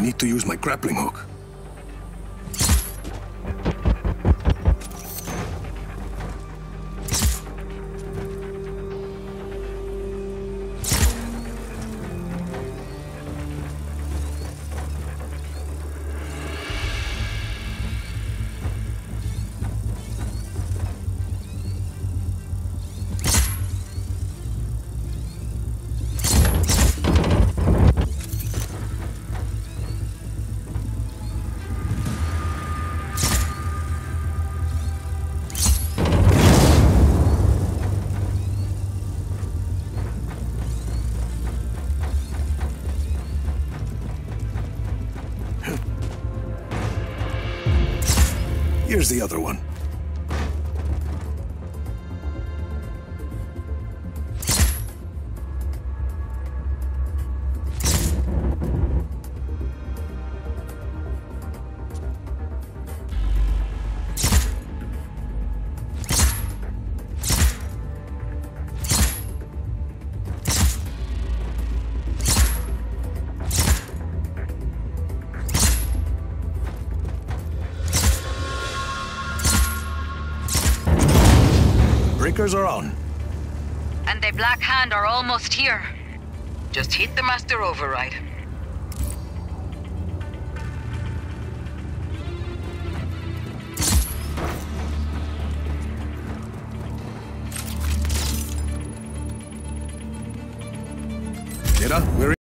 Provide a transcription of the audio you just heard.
need to use my grappling hook. Here's the other one. breakers are on. And the Black Hand are almost here. Just hit the master override. Dinner, we're